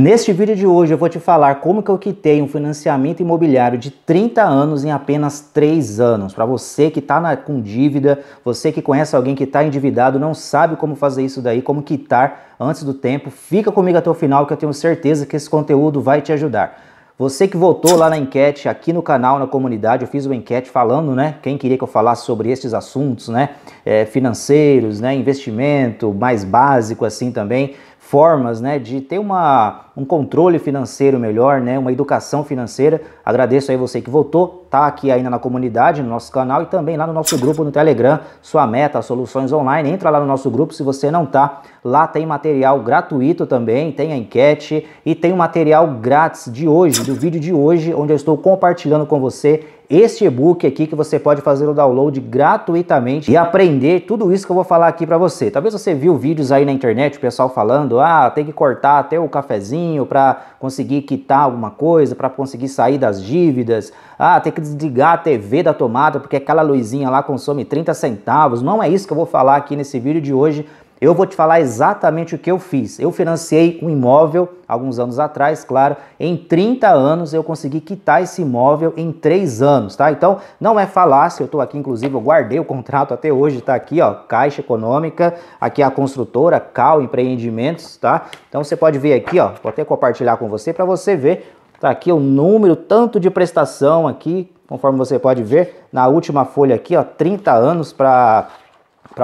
Neste vídeo de hoje eu vou te falar como que eu quitei um financiamento imobiliário de 30 anos em apenas 3 anos. Para você que está com dívida, você que conhece alguém que está endividado, não sabe como fazer isso daí, como quitar antes do tempo, fica comigo até o final que eu tenho certeza que esse conteúdo vai te ajudar. Você que votou lá na enquete aqui no canal, na comunidade, eu fiz uma enquete falando, né? Quem queria que eu falasse sobre estes assuntos, né? É, financeiros, né? Investimento, mais básico assim também formas né, de ter uma, um controle financeiro melhor, né, uma educação financeira. Agradeço aí você que votou, tá aqui ainda na comunidade, no nosso canal e também lá no nosso grupo no Telegram, sua meta, soluções online. Entra lá no nosso grupo se você não tá. Lá tem material gratuito também, tem a enquete e tem o material grátis de hoje, do vídeo de hoje, onde eu estou compartilhando com você este e-book aqui que você pode fazer o download gratuitamente e aprender tudo isso que eu vou falar aqui para você. Talvez você viu vídeos aí na internet, o pessoal falando, ah, tem que cortar até o cafezinho para conseguir quitar alguma coisa, para conseguir sair das dívidas. Ah, tem que desligar a TV da tomada porque aquela luzinha lá consome 30 centavos. Não é isso que eu vou falar aqui nesse vídeo de hoje. Eu vou te falar exatamente o que eu fiz. Eu financiei um imóvel alguns anos atrás, claro. Em 30 anos eu consegui quitar esse imóvel em 3 anos, tá? Então não é falácia, eu estou aqui, inclusive, eu guardei o contrato até hoje, tá aqui, ó, Caixa Econômica, aqui a construtora Cal Empreendimentos, tá? Então você pode ver aqui, ó, vou até compartilhar com você para você ver. Tá aqui o número, tanto de prestação aqui, conforme você pode ver, na última folha aqui, ó, 30 anos para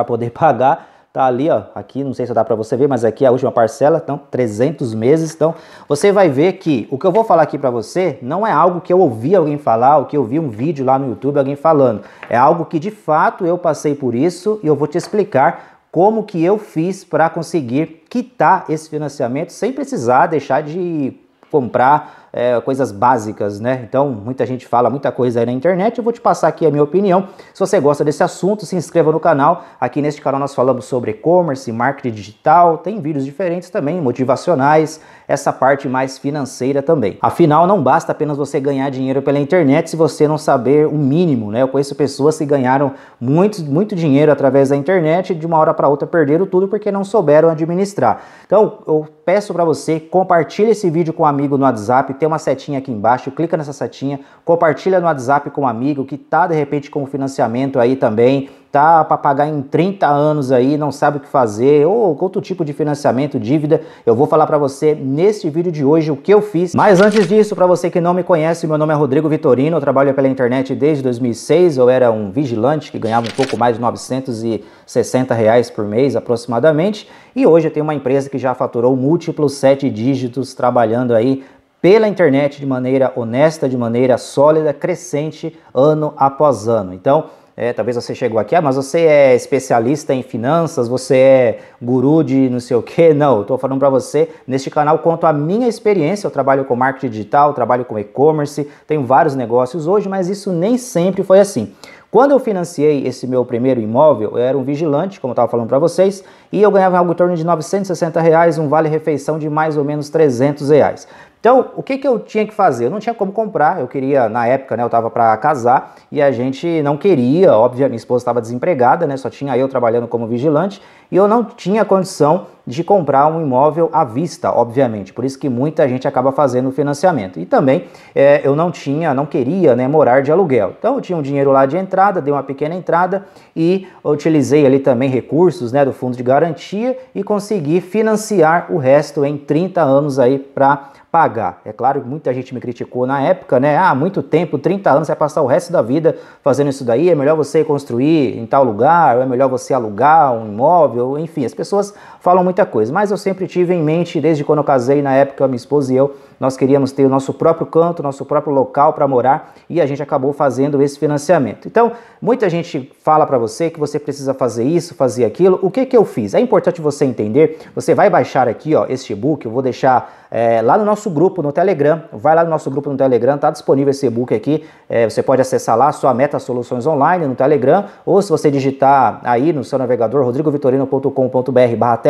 poder pagar. Tá ali, ó, aqui, não sei se dá para você ver, mas aqui é a última parcela, então 300 meses. Então, você vai ver que o que eu vou falar aqui para você não é algo que eu ouvi alguém falar, ou que eu vi um vídeo lá no YouTube alguém falando. É algo que de fato eu passei por isso e eu vou te explicar como que eu fiz para conseguir quitar esse financiamento sem precisar deixar de comprar é, coisas básicas, né? Então, muita gente fala muita coisa aí na internet, eu vou te passar aqui a minha opinião. Se você gosta desse assunto, se inscreva no canal. Aqui neste canal nós falamos sobre e-commerce, marketing digital, tem vídeos diferentes também, motivacionais, essa parte mais financeira também. Afinal, não basta apenas você ganhar dinheiro pela internet se você não saber o mínimo, né? Eu conheço pessoas que ganharam muito, muito dinheiro através da internet e de uma hora para outra perderam tudo porque não souberam administrar. Então, eu peço para você, compartilhe esse vídeo com um amigo no WhatsApp, tem uma setinha aqui embaixo, clica nessa setinha, compartilha no WhatsApp com um amigo que tá de repente com financiamento aí também, tá para pagar em 30 anos aí, não sabe o que fazer, ou outro tipo de financiamento, dívida, eu vou falar para você neste vídeo de hoje o que eu fiz. Mas antes disso, para você que não me conhece, meu nome é Rodrigo Vitorino, eu trabalho pela internet desde 2006, eu era um vigilante que ganhava um pouco mais de 960 reais por mês aproximadamente, e hoje eu tenho uma empresa que já faturou múltiplos sete dígitos trabalhando aí pela internet de maneira honesta, de maneira sólida, crescente, ano após ano. Então, é, talvez você chegou aqui, ah, mas você é especialista em finanças, você é guru de não sei o que. Não, estou falando para você, neste canal conto a minha experiência, eu trabalho com marketing digital, trabalho com e-commerce, tenho vários negócios hoje, mas isso nem sempre foi assim. Quando eu financiei esse meu primeiro imóvel, eu era um vigilante, como eu estava falando para vocês, e eu ganhava algo em torno de 960 reais, um vale-refeição de mais ou menos 300 reais. Então, o que, que eu tinha que fazer? Eu não tinha como comprar, eu queria, na época, né, eu estava para casar e a gente não queria, óbvio, minha esposa estava desempregada, né, só tinha eu trabalhando como vigilante e eu não tinha condição de comprar um imóvel à vista, obviamente, por isso que muita gente acaba fazendo financiamento. E também é, eu não tinha, não queria né, morar de aluguel. Então eu tinha um dinheiro lá de entrada, dei uma pequena entrada e utilizei ali também recursos né, do fundo de garantia e consegui financiar o resto em 30 anos aí para pagar. É claro que muita gente me criticou na época, né? Ah, muito tempo, 30 anos, você vai passar o resto da vida fazendo isso daí, é melhor você construir em tal lugar, ou é melhor você alugar um imóvel, enfim, as pessoas falam muita coisa, mas eu sempre tive em mente, desde quando eu casei, na época, minha esposa e eu, nós queríamos ter o nosso próprio canto, nosso próprio local para morar e a gente acabou fazendo esse financiamento. Então, muita gente fala para você que você precisa fazer isso, fazer aquilo. O que que eu fiz? É importante você entender. Você vai baixar aqui, ó, este e-book. Eu vou deixar é, lá no nosso grupo no Telegram. Vai lá no nosso grupo no Telegram, tá disponível esse e-book aqui. É, você pode acessar lá sua Meta Soluções Online no Telegram ou se você digitar aí no seu navegador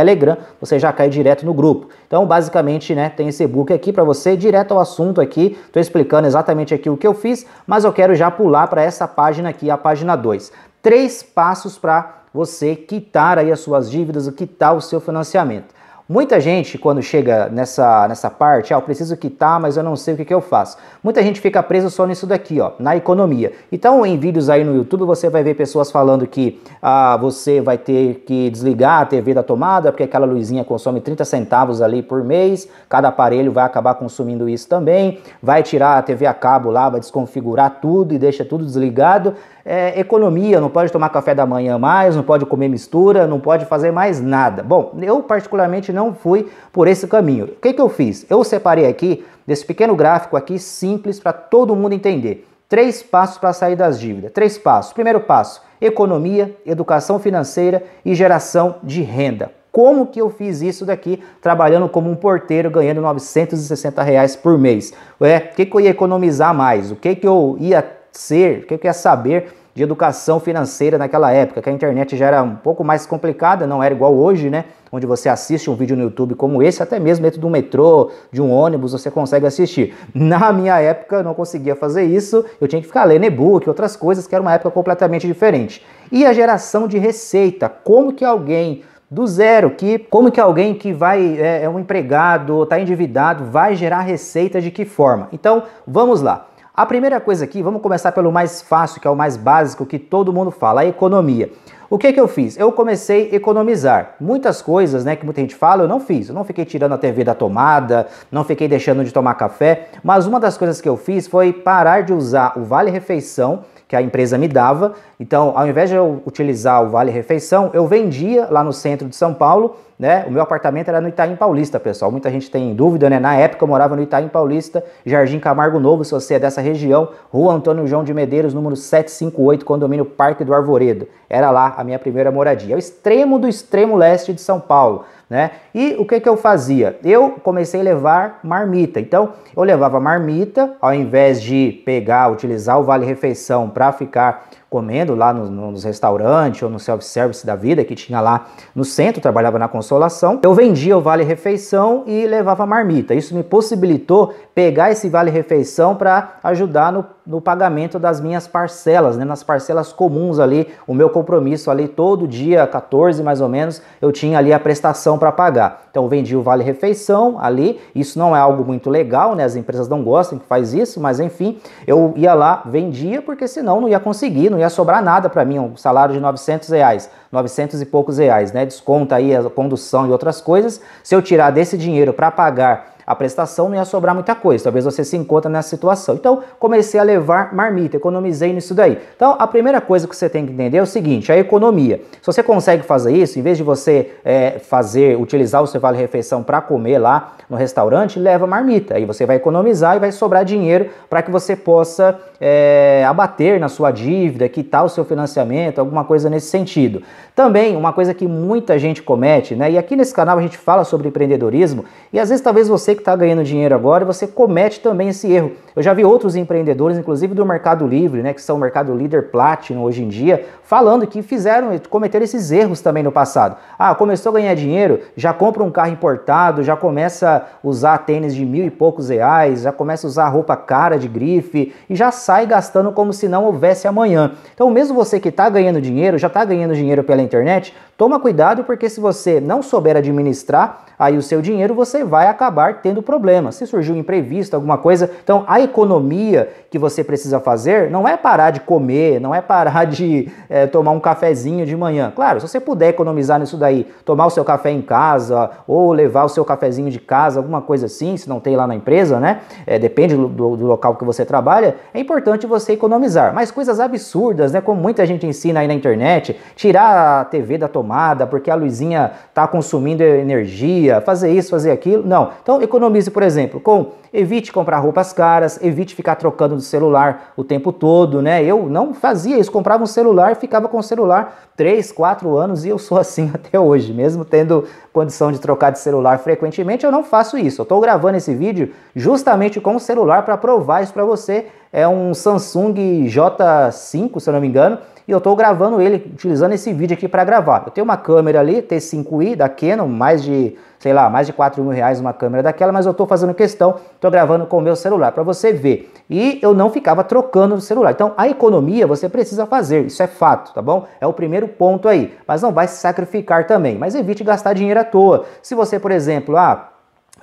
rodrigovitorino.com.br/telegram, você já cai direto no grupo. Então, basicamente, né, tem esse e-book aqui para você você direto ao assunto aqui. Estou explicando exatamente aqui o que eu fiz, mas eu quero já pular para essa página aqui, a página 2. Três passos para você quitar aí as suas dívidas, quitar o seu financiamento. Muita gente, quando chega nessa, nessa parte, ah, eu preciso quitar, mas eu não sei o que, que eu faço. Muita gente fica preso só nisso daqui, ó, na economia. Então, em vídeos aí no YouTube, você vai ver pessoas falando que ah, você vai ter que desligar a TV da tomada, porque aquela luzinha consome 30 centavos ali por mês, cada aparelho vai acabar consumindo isso também, vai tirar a TV a cabo lá, vai desconfigurar tudo e deixa tudo desligado é, economia, não pode tomar café da manhã mais, não pode comer mistura, não pode fazer mais nada. Bom, eu particularmente não fui por esse caminho. O que, que eu fiz? Eu separei aqui desse pequeno gráfico aqui simples para todo mundo entender. Três passos para sair das dívidas. Três passos. Primeiro passo: economia, educação financeira e geração de renda. Como que eu fiz isso daqui trabalhando como um porteiro ganhando 960 reais por mês? Ué, o que, que eu ia economizar mais? O que, que eu ia ser, o que eu ia saber de educação financeira naquela época, que a internet já era um pouco mais complicada, não era igual hoje, né? Onde você assiste um vídeo no YouTube como esse, até mesmo dentro do metrô, de um ônibus, você consegue assistir. Na minha época, eu não conseguia fazer isso, eu tinha que ficar lendo e-book, outras coisas, que era uma época completamente diferente. E a geração de receita, como que alguém do zero, que como que alguém que vai é, é um empregado, está endividado, vai gerar receita de que forma? Então, vamos lá. A primeira coisa aqui, vamos começar pelo mais fácil, que é o mais básico que todo mundo fala, a economia. O que que eu fiz? Eu comecei a economizar. Muitas coisas, né, que muita gente fala, eu não fiz. Eu não fiquei tirando a TV da tomada, não fiquei deixando de tomar café, mas uma das coisas que eu fiz foi parar de usar o vale refeição que a empresa me dava. Então, ao invés de eu utilizar o vale refeição, eu vendia lá no centro de São Paulo né? O meu apartamento era no Itaim Paulista, pessoal. Muita gente tem dúvida, né? Na época eu morava no Itaim Paulista, Jardim Camargo Novo, se você é dessa região, Rua Antônio João de Medeiros, número 758, condomínio Parque do Arvoredo. Era lá a minha primeira moradia. É o extremo do extremo leste de São Paulo. Né? E o que, que eu fazia? Eu comecei a levar marmita. Então, eu levava marmita, ao invés de pegar, utilizar o Vale Refeição para ficar comendo lá nos, nos restaurantes ou no self-service da vida que tinha lá no centro, trabalhava na Consolação. Eu vendia o Vale Refeição e levava marmita. Isso me possibilitou pegar esse Vale Refeição para ajudar no, no, pagamento das minhas parcelas, né? nas parcelas comuns ali, o meu compromisso ali todo dia, 14 mais ou menos, eu tinha ali a prestação para pagar. Então eu vendi o Vale Refeição ali, isso não é algo muito legal, né? As empresas não gostam que faz isso, mas enfim, eu ia lá, vendia, porque senão não ia conseguir, não ia sobrar nada para mim, um salário de 900 reais, 900 e poucos reais, né? Desconta aí a condução e outras coisas. Se eu tirar desse dinheiro para pagar a prestação não ia sobrar muita coisa. Talvez você se encontre nessa situação. Então, comecei a levar marmita, economizei nisso daí. Então, a primeira coisa que você tem que entender é o seguinte: a economia. Se você consegue fazer isso, em vez de você é, fazer, utilizar o seu vale refeição para comer lá no restaurante, leva marmita. Aí você vai economizar e vai sobrar dinheiro para que você possa é, abater na sua dívida, quitar o seu financiamento, alguma coisa nesse sentido. Também uma coisa que muita gente comete, né? E aqui nesse canal a gente fala sobre empreendedorismo e às vezes talvez você que está ganhando dinheiro agora, você comete também esse erro. Eu já vi outros empreendedores, inclusive do Mercado Livre, né, que são o Mercado Líder Platinum hoje em dia, falando que fizeram, cometeram esses erros também no passado. Ah, começou a ganhar dinheiro, já compra um carro importado, já começa a usar tênis de mil e poucos reais, já começa a usar roupa cara de grife e já sai gastando como se não houvesse amanhã. Então, mesmo você que está ganhando dinheiro, já está ganhando dinheiro pela internet, toma cuidado porque se você não souber administrar aí o seu dinheiro, você vai acabar tendo problema. Se surgir um imprevisto, alguma coisa, então a economia que você precisa fazer não é parar de comer, não é parar de é, tomar um cafezinho de manhã. Claro, se você puder economizar nisso daí, tomar o seu café em casa ou levar o seu cafezinho de casa, alguma coisa assim, se não tem lá na empresa, né? É, depende do, do, local que você trabalha, é importante você economizar. Mas coisas absurdas, né? Como muita gente ensina aí na internet, tirar a TV da tomada porque a luzinha está consumindo energia, fazer isso, fazer aquilo. Não. Então economize, por exemplo, com evite comprar roupas caras, evite ficar trocando de celular o tempo todo, né? Eu não fazia isso, comprava um celular ficava com o celular 3, 4 anos e eu sou assim até hoje, mesmo tendo condição de trocar de celular frequentemente, eu não faço isso. Eu estou gravando esse vídeo justamente com o celular para provar isso para você. É um Samsung J5, se eu não me engano, e eu estou gravando ele, utilizando esse vídeo aqui para gravar. Eu tenho uma câmera ali, T5i da Canon, mais de, sei lá, mais de 4 mil reais uma câmera daquela, mas eu estou fazendo questão, estou gravando com o meu celular para você ver. E eu não ficava trocando o celular. Então, a economia você precisa fazer, isso é fato, tá bom? É o primeiro ponto aí, mas não vai se sacrificar também. Mas evite gastar dinheiro à toa. Se você, por exemplo, ah,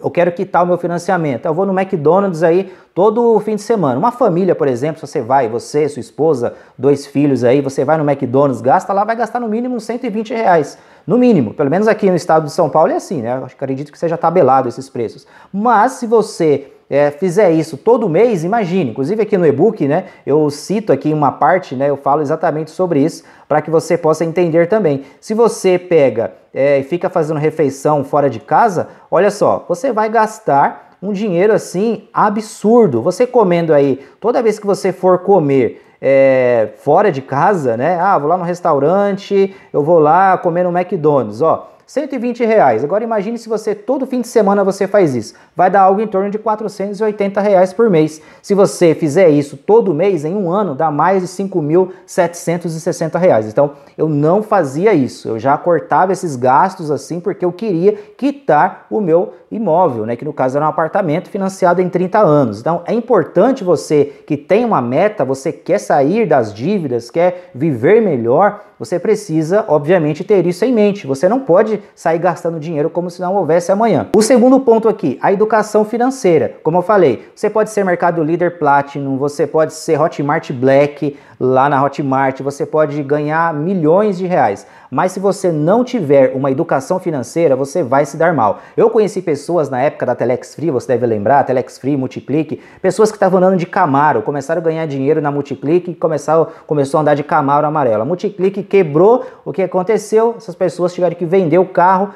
eu quero quitar o meu financiamento. Eu vou no McDonald's aí todo fim de semana. Uma família, por exemplo, se você vai, você, sua esposa, dois filhos aí, você vai no McDonald's, gasta lá, vai gastar no mínimo 120 reais. No mínimo, pelo menos aqui no estado de São Paulo é assim, né? Eu acredito que seja tabelado esses preços. Mas se você é, fizer isso todo mês, imagine, inclusive aqui no e-book, né, eu cito aqui uma parte, né, eu falo exatamente sobre isso, para que você possa entender também. Se você pega é, e fica fazendo refeição fora de casa, olha só, você vai gastar um dinheiro assim absurdo. Você comendo aí, toda vez que você for comer é, fora de casa, né? Ah, vou lá no restaurante, eu vou lá comer no McDonald's, ó. 120 reais. Agora imagine se você todo fim de semana você faz isso. Vai dar algo em torno de 480 reais por mês. Se você fizer isso todo mês, em um ano, dá mais de 5.760 reais. Então eu não fazia isso. Eu já cortava esses gastos assim porque eu queria quitar o meu imóvel, né? Que no caso era um apartamento financiado em 30 anos. Então é importante você que tem uma meta, você quer sair das dívidas, quer viver melhor, você precisa, obviamente, ter isso em mente. Você não pode sair gastando dinheiro como se não houvesse amanhã. O segundo ponto aqui, a educação financeira. Como eu falei, você pode ser Mercado Líder Platinum, você pode ser Hotmart Black lá na Hotmart, você pode ganhar milhões de reais. Mas se você não tiver uma educação financeira, você vai se dar mal. Eu conheci pessoas na época da Telex Free, você deve lembrar, Telex Free, Multiplique, pessoas que estavam andando de Camaro, começaram a ganhar dinheiro na Multiplique começaram, começou a andar de Camaro amarelo. A Multiplique quebrou, o que aconteceu? Essas pessoas tiveram que vender o carro.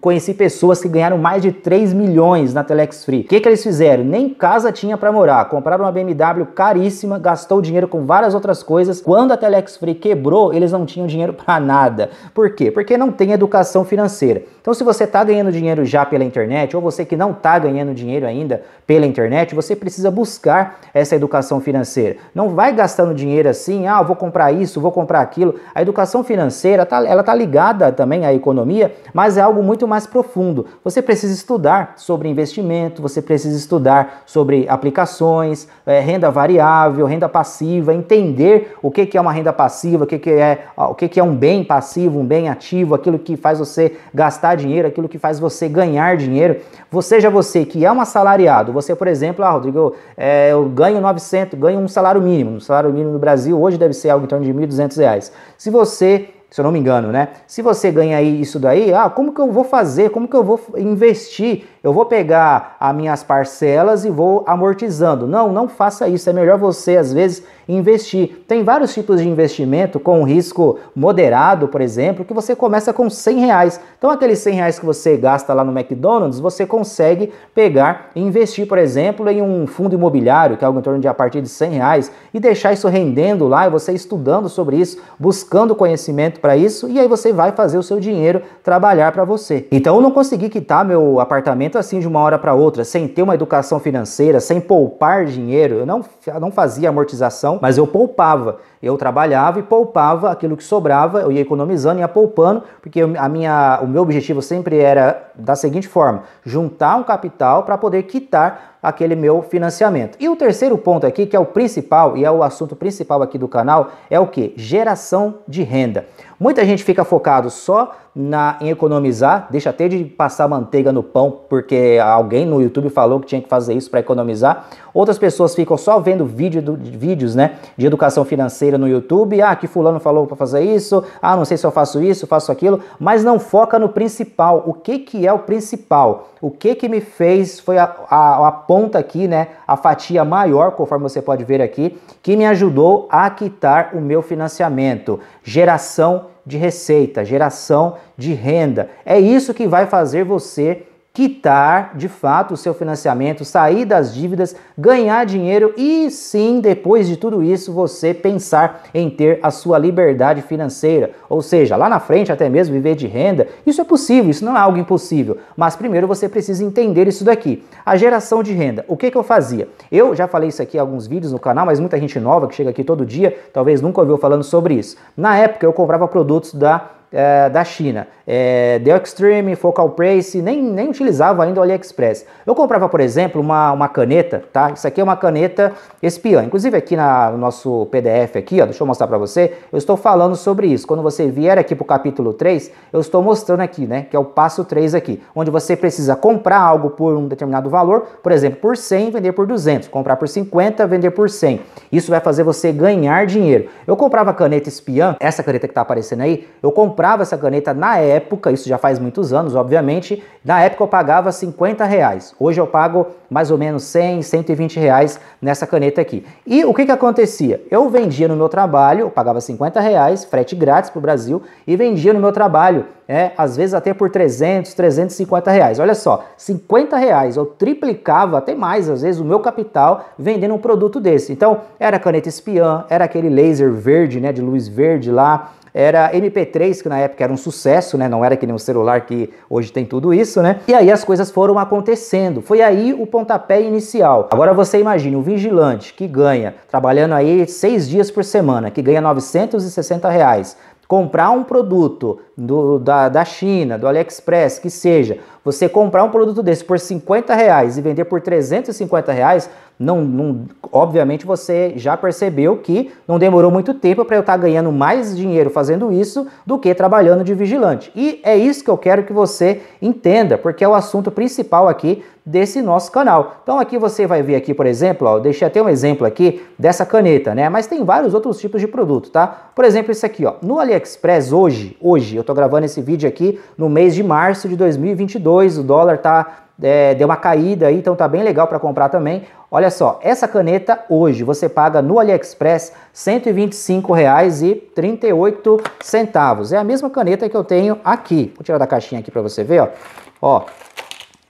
Conheci pessoas que ganharam mais de 3 milhões na Telex Free. O que, que eles fizeram? Nem casa tinha para morar. Compraram uma BMW caríssima, gastou dinheiro com várias outras coisas. Quando a Telex Free quebrou, eles não tinham dinheiro para nada. Por quê? Porque não tem educação financeira. Então, se você está ganhando dinheiro já pela internet, ou você que não está ganhando dinheiro ainda pela internet, você precisa buscar essa educação financeira. Não vai gastando dinheiro assim, ah, vou comprar isso, vou comprar aquilo. A educação financeira, tá, ela está ligada também à economia, mas é algo muito mais profundo. Você precisa estudar sobre investimento, você precisa estudar sobre aplicações, é, renda variável, renda passiva, entender o que, que é uma renda passiva, o que, que, é, o que, que é um bem passivo, um bem ativo, aquilo que faz você gastar dinheiro, aquilo que faz você ganhar dinheiro. Você, seja você que é um assalariado, você, por exemplo, ah, Rodrigo, é, eu ganho 900, ganho um salário mínimo. O salário mínimo no Brasil hoje deve ser algo em torno de R$ 1.200. Se você se eu não me engano, né? Se você ganha isso daí, ah, como que eu vou fazer? Como que eu vou investir? Eu vou pegar as minhas parcelas e vou amortizando. Não, não faça isso. É melhor você, às vezes, investir. Tem vários tipos de investimento com risco moderado, por exemplo, que você começa com 100 reais. Então, aqueles 100 reais que você gasta lá no McDonald's, você consegue pegar e investir, por exemplo, em um fundo imobiliário, que é algo em torno de a partir de 100 reais, e deixar isso rendendo lá, e você estudando sobre isso, buscando conhecimento para isso, e aí você vai fazer o seu dinheiro trabalhar para você. Então, eu não consegui quitar meu apartamento assim de uma hora para outra, sem ter uma educação financeira, sem poupar dinheiro. Eu não, não fazia amortização mas eu poupava. Eu trabalhava e poupava aquilo que sobrava, eu ia economizando, ia poupando, porque a minha, o meu objetivo sempre era da seguinte forma: juntar um capital para poder quitar aquele meu financiamento. E o terceiro ponto aqui, que é o principal e é o assunto principal aqui do canal, é o que? Geração de renda. Muita gente fica focado só na, em economizar, deixa até de passar manteiga no pão, porque alguém no YouTube falou que tinha que fazer isso para economizar. Outras pessoas ficam só vendo vídeo do, vídeos né, de educação financeira no YouTube. Ah, que fulano falou para fazer isso. Ah, não sei se eu faço isso, faço aquilo. Mas não foca no principal. O que, que é o principal? O que, que me fez foi a, a, a ponta aqui, né? A fatia maior, conforme você pode ver aqui, que me ajudou a quitar o meu financiamento. Geração de receita, geração de renda. É isso que vai fazer você quitar de fato o seu financiamento, sair das dívidas, ganhar dinheiro e sim, depois de tudo isso, você pensar em ter a sua liberdade financeira. Ou seja, lá na frente, até mesmo viver de renda. Isso é possível, isso não é algo impossível. Mas primeiro você precisa entender isso daqui. A geração de renda. O que, que eu fazia? Eu já falei isso aqui em alguns vídeos no canal, mas muita gente nova que chega aqui todo dia talvez nunca ouviu falando sobre isso. Na época eu comprava produtos da é, da China. É, The Extreme, Focal Price, nem, nem utilizava ainda o AliExpress. Eu comprava, por exemplo, uma, uma caneta, tá? Isso aqui é uma caneta espiã. Inclusive aqui na, no nosso PDF aqui, ó, deixa eu mostrar para você, eu estou falando sobre isso. Quando você vier aqui para o capítulo 3, eu estou mostrando aqui, né, que é o passo 3 aqui, onde você precisa comprar algo por um determinado valor, por exemplo, por 100, vender por 200, comprar por 50, vender por 100. Isso vai fazer você ganhar dinheiro. Eu comprava caneta espiã, essa caneta que está aparecendo aí, eu comprava comprava essa caneta na época, isso já faz muitos anos, obviamente, na época eu pagava 50 reais. Hoje eu pago mais ou menos 100, 120 reais nessa caneta aqui. E o que que acontecia? Eu vendia no meu trabalho, eu pagava 50 reais, frete grátis para o Brasil, e vendia no meu trabalho, é, às vezes até por 300, 350 reais. Olha só, 50 reais, eu triplicava até mais, às vezes, o meu capital vendendo um produto desse. Então, era caneta espiã, era aquele laser verde, né, de luz verde lá, era MP3, que na época era um sucesso, né? Não era que nem um celular que hoje tem tudo isso, né? E aí as coisas foram acontecendo. Foi aí o pontapé inicial. Agora você imagine o vigilante que ganha, trabalhando aí seis dias por semana, que ganha 960 reais, comprar um produto do, da, da China, do AliExpress, que seja, você comprar um produto desse por 50 reais e vender por 350 reais, não, não, obviamente você já percebeu que não demorou muito tempo para eu estar tá ganhando mais dinheiro fazendo isso do que trabalhando de vigilante. E é isso que eu quero que você entenda, porque é o assunto principal aqui desse nosso canal. Então aqui você vai ver aqui, por exemplo, ó, deixei até um exemplo aqui dessa caneta, né? Mas tem vários outros tipos de produto, tá? Por exemplo, esse aqui, ó. No AliExpress hoje, hoje, eu tô gravando esse vídeo aqui no mês de março de 2022, o dólar tá é, deu uma caída aí, então tá bem legal para comprar também. Olha só, essa caneta hoje você paga no AliExpress R$ 125,38. É a mesma caneta que eu tenho aqui. Vou tirar da caixinha aqui para você ver, ó. Ó,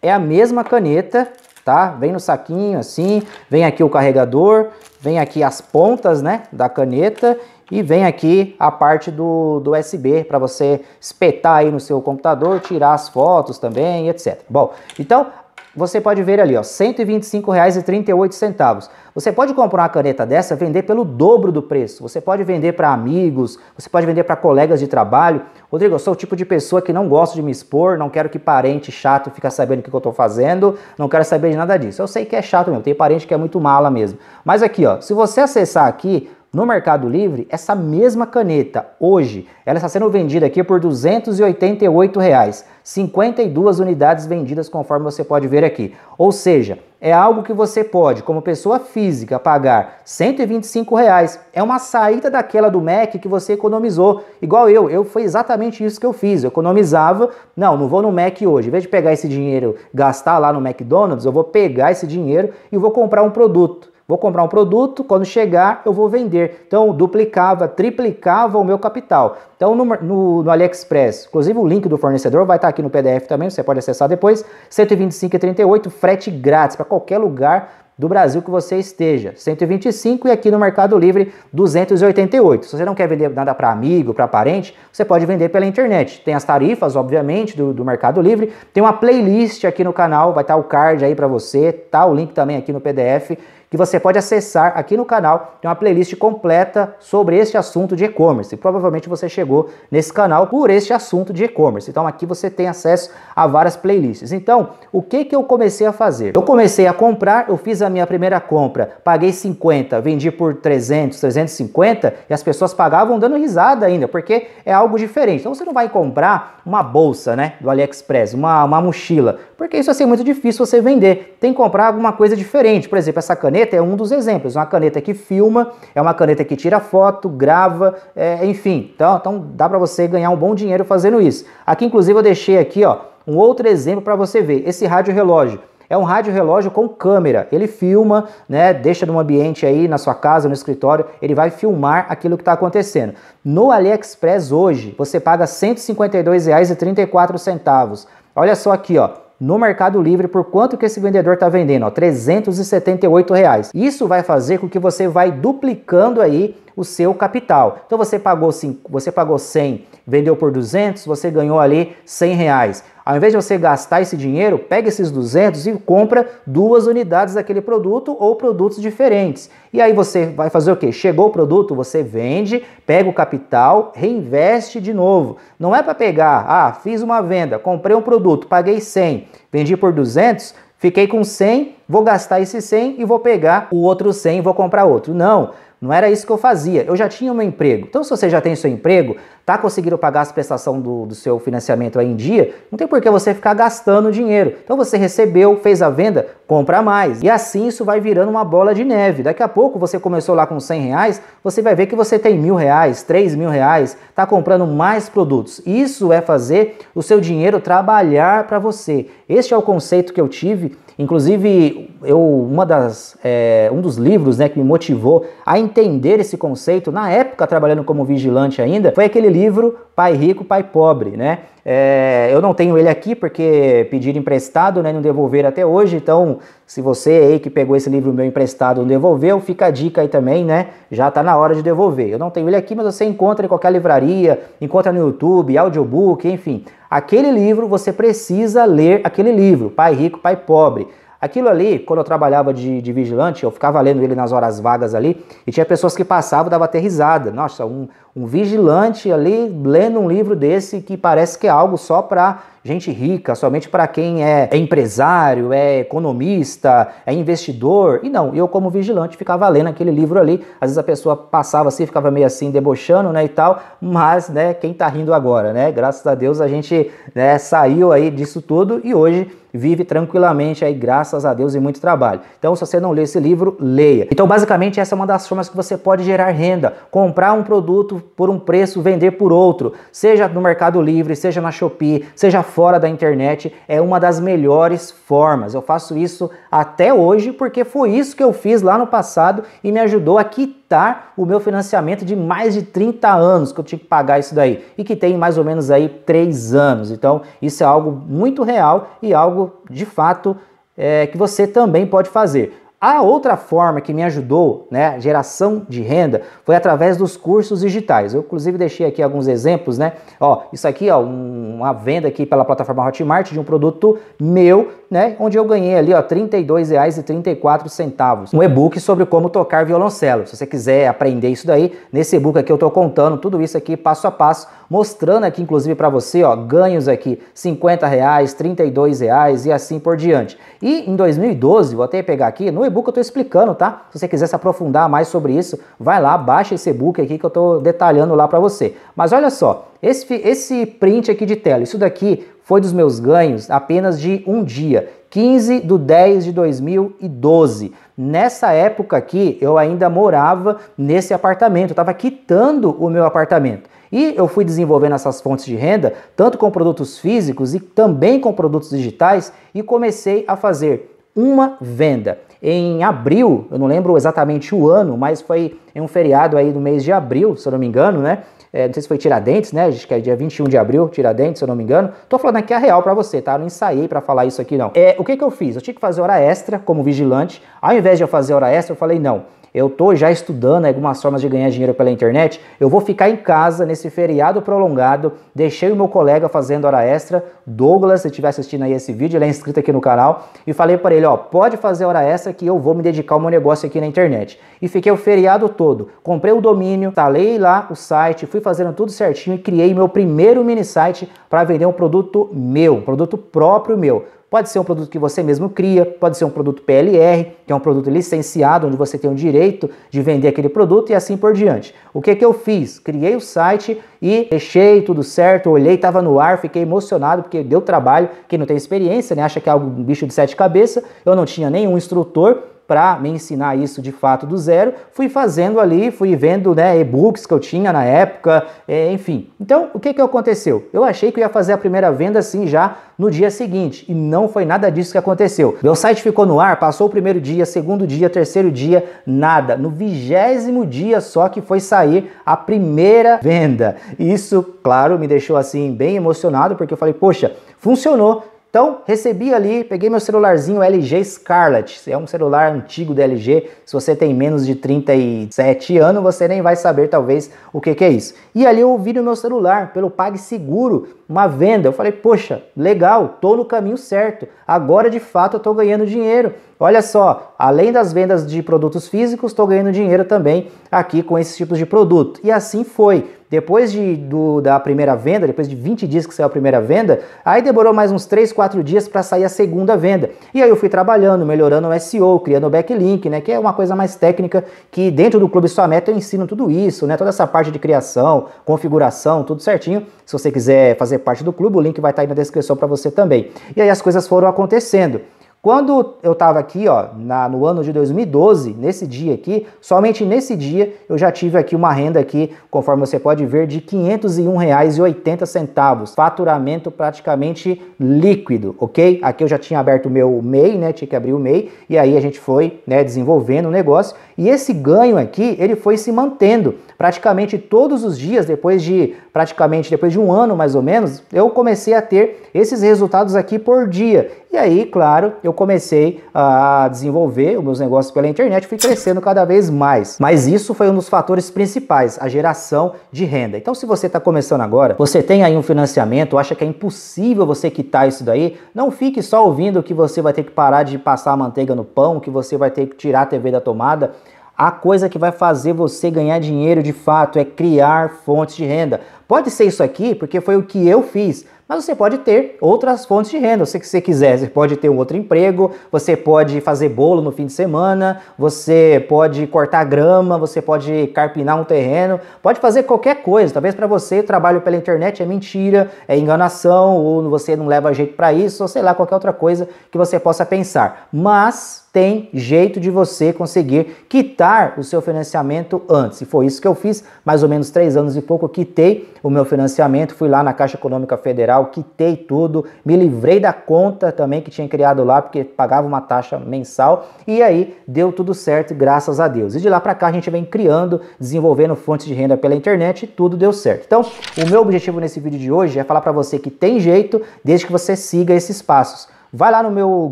é a mesma caneta, tá? Vem no saquinho assim, vem aqui o carregador, vem aqui as pontas, né, da caneta e vem aqui a parte do, do USB para você espetar aí no seu computador, tirar as fotos também, etc. Bom, então você pode ver ali, ó, R$ 125,38. Você pode comprar uma caneta dessa, vender pelo dobro do preço. Você pode vender para amigos, você pode vender para colegas de trabalho. Rodrigo, eu sou o tipo de pessoa que não gosto de me expor, não quero que parente chato fique sabendo o que eu estou fazendo, não quero saber de nada disso. Eu sei que é chato mesmo, tem parente que é muito mala mesmo. Mas aqui, ó, se você acessar aqui, no Mercado Livre, essa mesma caneta, hoje, ela está sendo vendida aqui por 288 reais, 52 unidades vendidas conforme você pode ver aqui. Ou seja, é algo que você pode, como pessoa física, pagar 125 reais. É uma saída daquela do Mac que você economizou. Igual eu, eu foi exatamente isso que eu fiz. Eu economizava, não, não vou no Mac hoje. Em vez de pegar esse dinheiro, gastar lá no McDonald's, eu vou pegar esse dinheiro e vou comprar um produto. Vou comprar um produto, quando chegar eu vou vender. Então duplicava, triplicava o meu capital. Então no, no, no AliExpress, inclusive o link do fornecedor vai estar aqui no PDF também, você pode acessar depois. 125,38, frete grátis para qualquer lugar do Brasil que você esteja. 125 e aqui no Mercado Livre 288. Se você não quer vender nada para amigo, para parente, você pode vender pela internet. Tem as tarifas, obviamente, do, do, Mercado Livre. Tem uma playlist aqui no canal, vai estar o card aí para você, tá o link também aqui no PDF que você pode acessar aqui no canal. Tem uma playlist completa sobre este assunto de e-commerce. Provavelmente você chegou nesse canal por este assunto de e-commerce. Então aqui você tem acesso a várias playlists. Então, o que que eu comecei a fazer? Eu comecei a comprar, eu fiz a minha primeira compra, paguei 50, vendi por 300, 350 e as pessoas pagavam dando risada ainda, porque é algo diferente. Então você não vai comprar uma bolsa, né, do AliExpress, uma, uma mochila, porque isso vai ser muito difícil você vender. Tem que comprar alguma coisa diferente. Por exemplo, essa caneta caneta é um dos exemplos. Uma caneta que filma, é uma caneta que tira foto, grava, é, enfim. Então, então dá para você ganhar um bom dinheiro fazendo isso. Aqui, inclusive, eu deixei aqui ó, um outro exemplo para você ver. Esse rádio relógio. É um rádio relógio com câmera. Ele filma, né? Deixa no ambiente aí, na sua casa, no escritório, ele vai filmar aquilo que está acontecendo. No AliExpress hoje, você paga R$ 152,34. Olha só aqui, ó. No Mercado Livre por quanto que esse vendedor está vendendo, ó, 378 reais. Isso vai fazer com que você vai duplicando aí o seu capital. Então você pagou, você pagou 100, vendeu por 200, você ganhou ali 100 reais. Ao invés de você gastar esse dinheiro, pega esses 200 e compra duas unidades daquele produto ou produtos diferentes. E aí você vai fazer o quê? Chegou o produto, você vende, pega o capital, reinveste de novo. Não é para pegar, ah, fiz uma venda, comprei um produto, paguei 100, vendi por 200, fiquei com 100, vou gastar esse 100 e vou pegar o outro 100 e vou comprar outro. Não. Não era isso que eu fazia. Eu já tinha meu emprego. Então, se você já tem seu emprego, tá conseguindo pagar as prestações do, do seu financiamento aí em dia, não tem por que você ficar gastando dinheiro. Então, você recebeu, fez a venda, compra mais. E assim isso vai virando uma bola de neve. Daqui a pouco você começou lá com 100 reais, você vai ver que você tem mil reais, três mil reais, tá comprando mais produtos. Isso é fazer o seu dinheiro trabalhar para você. Este é o conceito que eu tive Inclusive, eu, uma das, é, um dos livros né, que me motivou a entender esse conceito, na época trabalhando como vigilante ainda, foi aquele livro Pai Rico, Pai Pobre. Né? É, eu não tenho ele aqui porque pediram emprestado, né, não devolveram até hoje, então se você aí que pegou esse livro meu emprestado não devolveu, fica a dica aí também, né? Já está na hora de devolver. Eu não tenho ele aqui, mas você encontra em qualquer livraria, encontra no YouTube, audiobook, enfim. Aquele livro, você precisa ler aquele livro, Pai Rico, Pai Pobre. Aquilo ali, quando eu trabalhava de, de, vigilante, eu ficava lendo ele nas horas vagas ali, e tinha pessoas que passavam e davam até risada. Nossa, um, um vigilante ali lendo um livro desse que parece que é algo só para gente rica, somente para quem é, é, empresário, é economista, é investidor. E não, eu como vigilante ficava lendo aquele livro ali. Às vezes a pessoa passava assim, ficava meio assim debochando, né, e tal, mas, né, quem tá rindo agora, né? Graças a Deus a gente, né, saiu aí disso tudo e hoje vive tranquilamente aí, graças a Deus e muito trabalho. Então, se você não lê esse livro, leia. Então, basicamente, essa é uma das formas que você pode gerar renda, comprar um produto por um preço, vender por outro, seja no Mercado Livre, seja na Shopee, seja fora da internet, é uma das melhores formas. Eu faço isso até hoje porque foi isso que eu fiz lá no passado e me ajudou a quitar o meu financiamento de mais de 30 anos que eu tinha que pagar isso daí e que tem mais ou menos aí 3 anos. Então, isso é algo muito real e algo de fato é, que você também pode fazer. A outra forma que me ajudou, né, geração de renda, foi através dos cursos digitais. Eu inclusive deixei aqui alguns exemplos, né? Ó, isso aqui, ó, um, uma venda aqui pela plataforma Hotmart de um produto meu, né, onde eu ganhei ali, ó, R$ 32,34. Um e-book sobre como tocar violoncelo. Se você quiser aprender isso daí, nesse e-book aqui eu tô contando tudo isso aqui passo a passo, mostrando aqui inclusive para você, ó, ganhos aqui, 50 reais, R$ reais e assim por diante. E em 2012, vou até pegar aqui, no e-book eu estou explicando, tá? Se você quiser se aprofundar mais sobre isso, vai lá, baixa esse e-book aqui que eu estou detalhando lá para você. Mas olha só, esse, esse print aqui de tela, isso daqui foi dos meus ganhos apenas de um dia, 15 de 10 de 2012. Nessa época aqui, eu ainda morava nesse apartamento, estava quitando o meu apartamento. E eu fui desenvolvendo essas fontes de renda, tanto com produtos físicos e também com produtos digitais, e comecei a fazer uma venda. Em abril, eu não lembro exatamente o ano, mas foi em um feriado aí do mês de abril, se eu não me engano, né? É, não sei se foi Tiradentes, né? Acho que é dia 21 de abril, Tiradentes, se eu não me engano. Tô falando aqui a real para você, tá? Eu não ensaiei para falar isso aqui, não. É, o que que eu fiz? Eu tinha que fazer hora extra como vigilante. Ao invés de eu fazer hora extra, eu falei, não, eu estou já estudando algumas formas de ganhar dinheiro pela internet, eu vou ficar em casa nesse feriado prolongado, deixei o meu colega fazendo hora extra, Douglas, se estiver assistindo aí esse vídeo, ele é inscrito aqui no canal, e falei para ele, ó, pode fazer hora extra que eu vou me dedicar ao meu negócio aqui na internet. E fiquei o feriado todo, comprei o domínio, instalei lá o site, fui fazendo tudo certinho e criei meu primeiro mini site para vender um produto meu, um produto próprio meu. Pode ser um produto que você mesmo cria, pode ser um produto PLR, que é um produto licenciado, onde você tem o direito de vender aquele produto e assim por diante. O que, que eu fiz? Criei o site e deixei tudo certo, olhei, estava no ar, fiquei emocionado porque deu trabalho. Quem não tem experiência, né, acha que é algo um bicho de sete cabeças. Eu não tinha nenhum instrutor, para me ensinar isso de fato do zero, fui fazendo ali, fui vendo né, e-books que eu tinha na época, é, enfim. Então, o que, que aconteceu? Eu achei que eu ia fazer a primeira venda assim já no dia seguinte, e não foi nada disso que aconteceu. Meu site ficou no ar, passou o primeiro dia, segundo dia, terceiro dia, nada. No vigésimo dia só que foi sair a primeira venda. Isso, claro, me deixou assim bem emocionado, porque eu falei, poxa, funcionou Então, recebi ali, peguei meu celularzinho LG Scarlett, é um celular antigo da LG, se você tem menos de 37 anos, você nem vai saber talvez o que, que é isso. E ali eu ouvi no meu celular, pelo PagSeguro, uma venda. Eu falei, poxa, legal, tô no caminho certo. Agora de fato eu tô ganhando dinheiro. Olha só, além das vendas de produtos físicos, estou ganhando dinheiro também aqui com esses tipos de produto. E assim foi. Depois de, do, da primeira venda, depois de 20 dias que saiu a primeira venda, aí demorou mais uns 3, 4 dias para sair a segunda venda. E aí eu fui trabalhando, melhorando o SEO, criando o backlink, né, que é uma coisa mais técnica que dentro do Clube Sua Meta eu ensino tudo isso, né, toda essa parte de criação, configuração, tudo certinho. Se você quiser fazer parte do clube, o link vai estar aí na descrição para você também. E aí as coisas foram acontecendo. Quando eu estava aqui, ó, na, no ano de 2012, nesse dia aqui, somente nesse dia eu já tive aqui uma renda aqui, conforme você pode ver, de R$ 501,80, faturamento praticamente líquido, ok? Aqui eu já tinha aberto o meu MEI, né? Tinha que abrir o MEI e aí a gente foi, né, desenvolvendo o negócio e esse ganho aqui ele foi se mantendo praticamente todos os dias, depois de praticamente depois de um ano mais ou menos, eu comecei a ter esses resultados aqui por dia. E aí, claro, eu comecei a desenvolver os meus negócios pela internet, fui crescendo cada vez mais. Mas isso foi um dos fatores principais, a geração de renda. Então, se você está começando agora, você tem aí um financiamento, acha que é impossível você quitar isso daí, não fique só ouvindo que você vai ter que parar de passar a manteiga no pão, que você vai ter que tirar a TV da tomada. A coisa que vai fazer você ganhar dinheiro de fato é criar fontes de renda. Pode ser isso aqui, porque foi o que eu fiz, mas você pode ter outras fontes de renda. Se você quiser, você pode ter um outro emprego, você pode fazer bolo no fim de semana, você pode cortar grama, você pode carpinar um terreno, pode fazer qualquer coisa. Talvez para você o trabalho pela internet é mentira, é enganação, ou você não leva jeito para isso, ou sei lá, qualquer outra coisa que você possa pensar. Mas tem jeito de você conseguir quitar o seu financiamento antes. E foi isso que eu fiz, mais ou menos três anos e pouco, quitei o meu financiamento, fui lá na Caixa Econômica Federal, quitei tudo, me livrei da conta também que tinha criado lá, porque pagava uma taxa mensal, e aí deu tudo certo, graças a Deus. E de lá para cá a gente vem criando, desenvolvendo fontes de renda pela internet e tudo deu certo. Então, o meu objetivo nesse vídeo de hoje é falar para você que tem jeito, desde que você siga esses passos. Vai lá no meu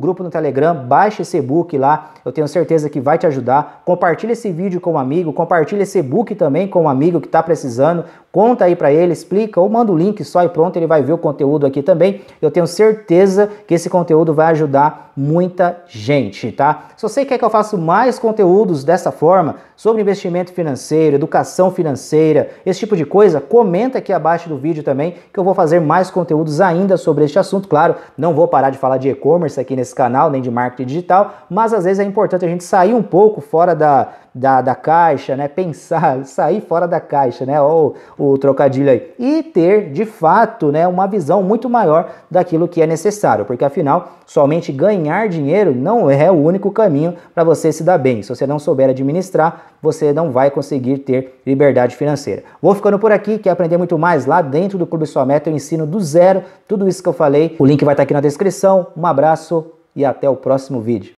grupo no Telegram, baixa esse e-book lá, eu tenho certeza que vai te ajudar. Compartilha esse vídeo com um amigo, compartilha esse e-book também com um amigo que está precisando. Conta aí para ele, explica ou manda o link só e pronto, ele vai ver o conteúdo aqui também. Eu tenho certeza que esse conteúdo vai ajudar muita gente, tá? Se você quer que eu faça mais conteúdos dessa forma, sobre investimento financeiro, educação financeira, esse tipo de coisa, comenta aqui abaixo do vídeo também que eu vou fazer mais conteúdos ainda sobre este assunto. Claro, não vou parar de falar de e-commerce aqui nesse canal, nem de marketing digital, mas às vezes é importante a gente sair um pouco fora da, da, da caixa, né? Pensar, sair fora da caixa, né? Ou o trocadilho aí. E ter, de fato, né, uma visão muito maior daquilo que é necessário, porque afinal, somente ganhar dinheiro não é o único caminho para você se dar bem. Se você não souber administrar, você não vai conseguir ter liberdade financeira. Vou ficando por aqui, quer aprender muito mais lá dentro do Clube Sua Meta, eu ensino do zero tudo isso que eu falei. O link vai estar aqui na descrição. Um abraço e até o próximo vídeo.